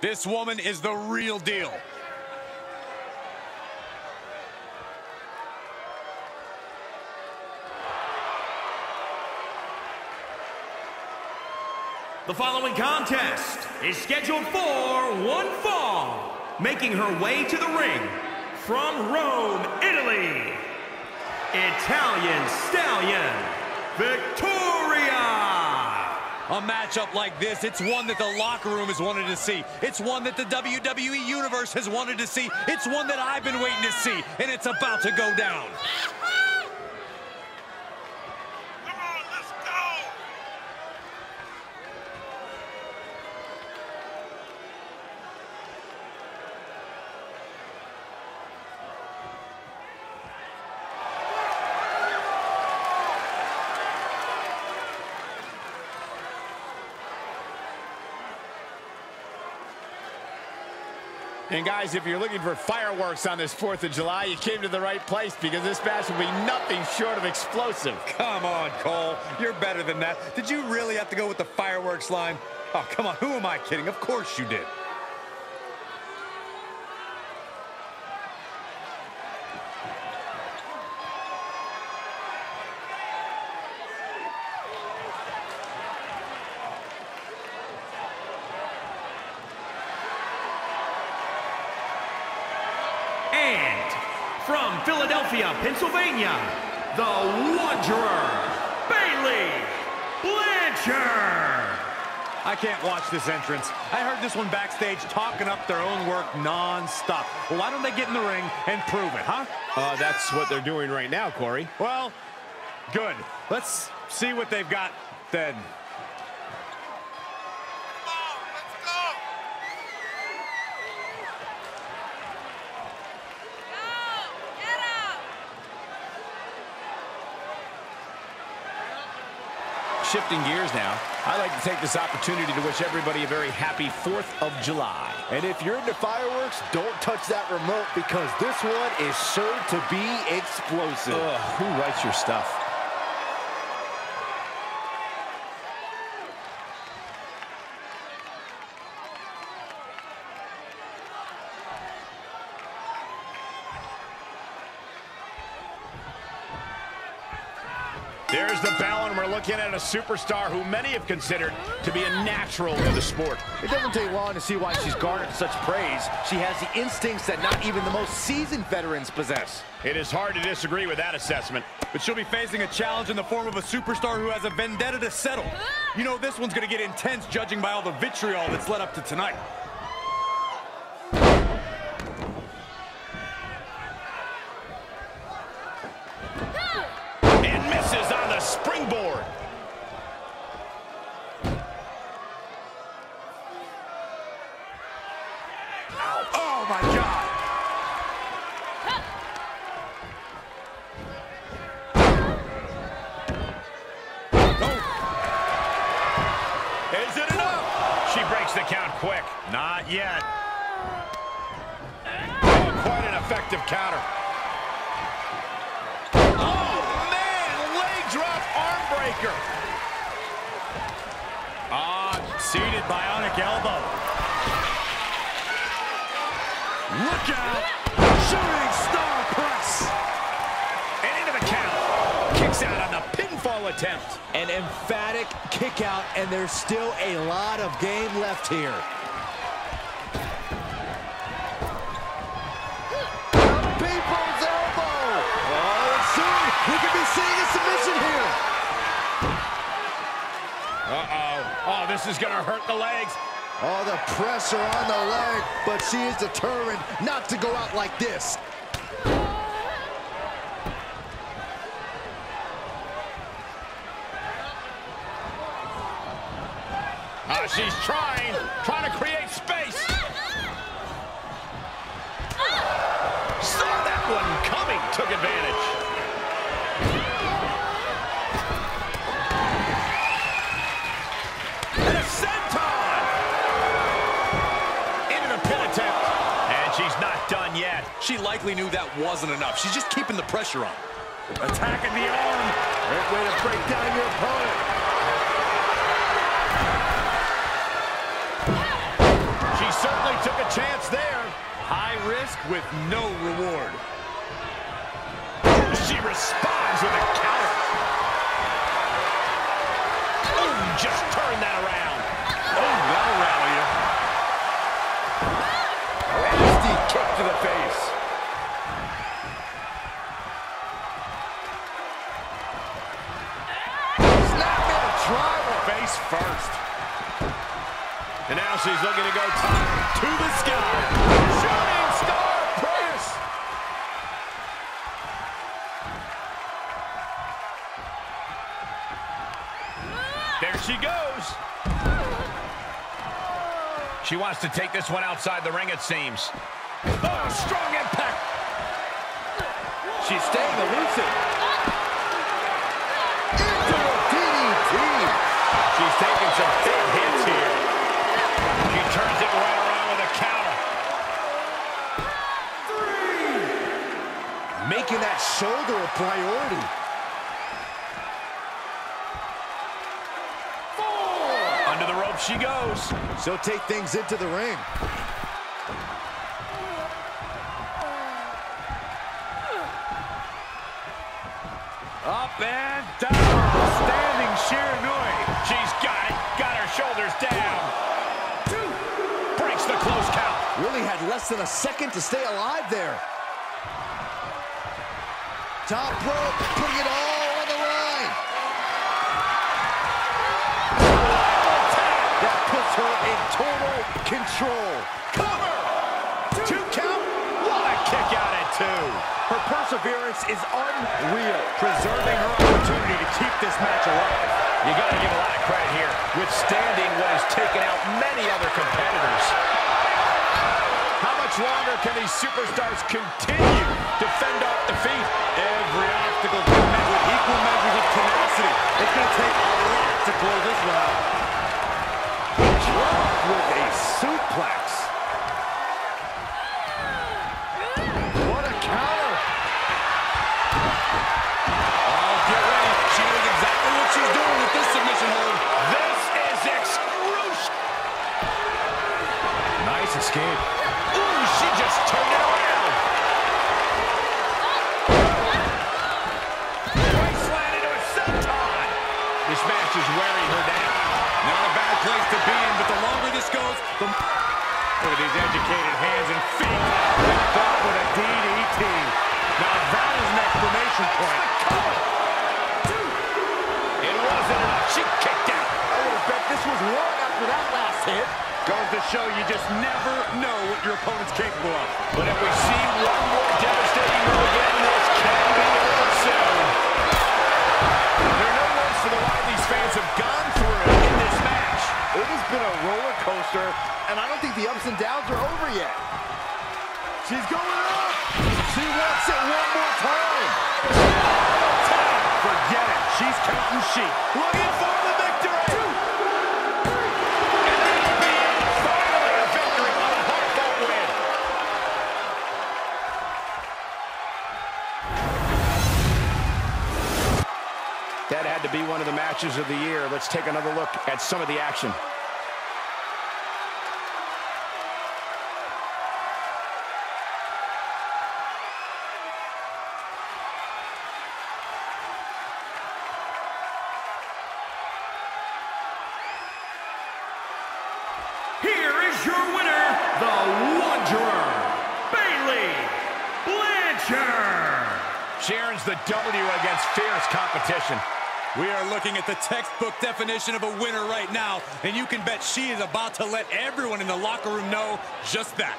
This woman is the real deal. The following contest is scheduled for one fall. Making her way to the ring from Rome, Italy, Italian Stallion, Victoria! A matchup like this, it's one that the locker room has wanted to see. It's one that the WWE Universe has wanted to see. It's one that I've been waiting to see, and it's about to go down. And guys, if you're looking for fireworks on this 4th of July, you came to the right place because this match will be nothing short of explosive. Come on, Cole. You're better than that. Did you really have to go with the fireworks line? Oh, come on. Who am I kidding? Of course you did. And from Philadelphia, Pennsylvania, the Wanderer, Bailey Blanchard! I can't watch this entrance. I heard this one backstage talking up their own work non-stop. Well, why don't they get in the ring and prove it, huh? Uh, that's what they're doing right now, Corey. Well, good. Let's see what they've got then. Shifting gears now, I'd like to take this opportunity to wish everybody a very happy 4th of July. And if you're into fireworks, don't touch that remote because this one is sure to be explosive. Ugh, who writes your stuff? There's the bell, and we're looking at a superstar who many have considered to be a natural in the sport. It doesn't take long to see why she's garnered such praise. She has the instincts that not even the most seasoned veterans possess. It is hard to disagree with that assessment. But she'll be facing a challenge in the form of a superstar who has a vendetta to settle. You know, this one's going to get intense judging by all the vitriol that's led up to tonight. Yet. Oh, quite an effective counter. Oh, man, leg drop arm breaker. Ah, seated bionic elbow. Look out. Shooting star press. And into the count. Kicks out on the pinfall attempt. An emphatic kick out, and there's still a lot of game left here. We could be seeing a submission here. Uh-oh. Oh, this is going to hurt the legs. Oh, the pressure on the leg, but she is determined not to go out like this. Uh, she's trying, trying to create space. Saw that one coming, took advantage. Likely knew that wasn't enough. She's just keeping the pressure on. Attacking the arm. Great way to break down your opponent. She certainly took a chance there. High risk with no reward. She responds with a counter. Oh, just turn that around. Oh, that'll rally you. Nasty kick to the face. She's looking to go to the sky. Shooting star press. There she goes. She wants to take this one outside the ring, it seems. Oh, strong impact. She's staying elusive. Into a DDT. She's taking some Making that shoulder a priority. Under the rope she goes. She'll take things into the ring. Up and down. Standing Shiranui. She's got it. Got her shoulders down. Breaks the close count. Really had less than a second to stay alive there. Top rope, putting it all on the line. That puts her in total control. Cover! Two count. What a kick out at two. Her perseverance is unreal. Preserving her opportunity to keep this match alive. You got to give a lot of credit here. Withstanding what has taken out many other competitors. How much longer can these superstars continue to fend off defeat? Every obstacle is met with equal measures of tenacity. It's going to take a lot to close this one out. Dropped with a suplex. What a counter. Oh, get ready. She knows exactly what she's doing with this submission hold. This is excruciating. Nice escape. Ooh, she just turned it around. Right slam into a senton. This match is wearing her down. Not a bad place to be in, but the longer this goes, the Look at these educated hands and feet. Lift up with a DDT. Now that is an exclamation point. It wasn't enough. She kicked out. I would have bet this was one after that last hit. Goes to show you just never know what your opponent's capable of. But if we see one more devastating move again, this can be over soon. There are no words for the ride these fans have gone through in this match. It has been a roller coaster, and I don't think the ups and downs are over yet. She's going up. She wants it one more time. Forget it. She's counting sheep. Looking for the victory. And that'll be it. Finally a victory on a hard-fought win. That had to be one of the matches of the year. Let's take another look at some of the action. Here is your winner, the Wanderer, Bailey Blanchard. She earns the W against fierce competition. We are looking at the textbook definition of a winner right now, and you can bet she is about to let everyone in the locker room know just that.